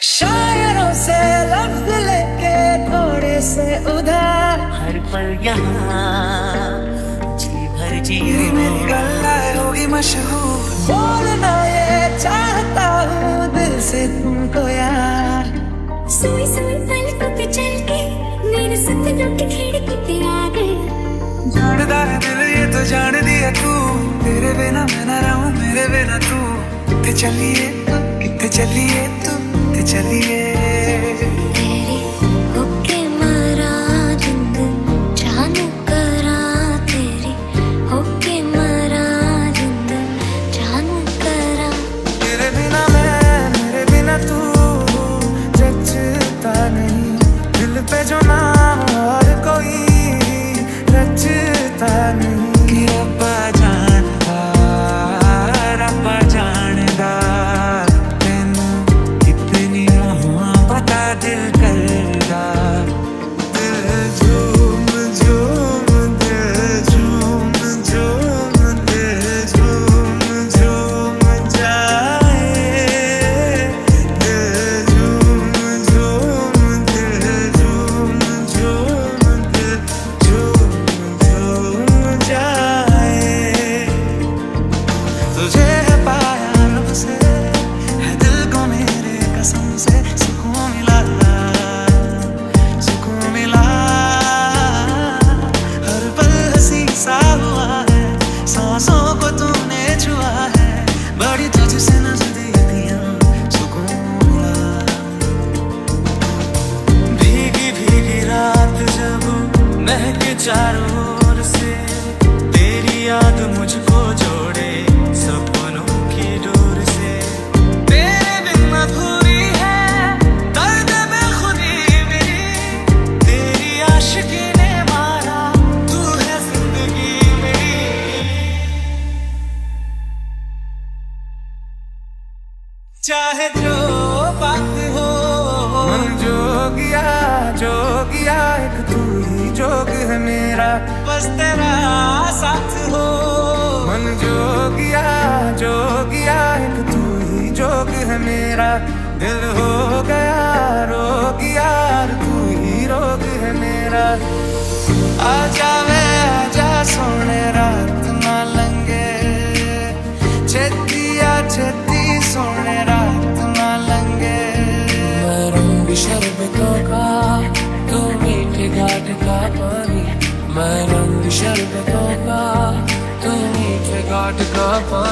शायरों से लफ्ज लेके थोड़े से उधार। हर पल यहाँ जी भर जी मेरी गल्ला होगी मशहूर। बोलना ये चाहता हूँ दिल से तुमको यार। सोई सोई पलकों पे चल के मेरे सपनों की खिड़की पे आ गए। है दिल ये तो जान दिया तू। तेरे बिना मैं ना रहूँ मेरे बिना तू। कितने चलिए तू कितने चलिए तू। कितने चलिए। तेरे होके मरा जिंद जानू करा तेरे। होके मरा जिंद तेरे बिना मेरे बिना तू जचता दिल पे जो नाम और कोई रचता नहीं। चाहे जो बात हो। मन जोगिया जोगिया एक तू ही जोग है मेरा। बस तेरा साथ हो। मन जोगिया जोगिया एक तू ही जोग है मेरा। दिल हो गया रोगिया तू ही रोग है मेरा। आजा वे मैं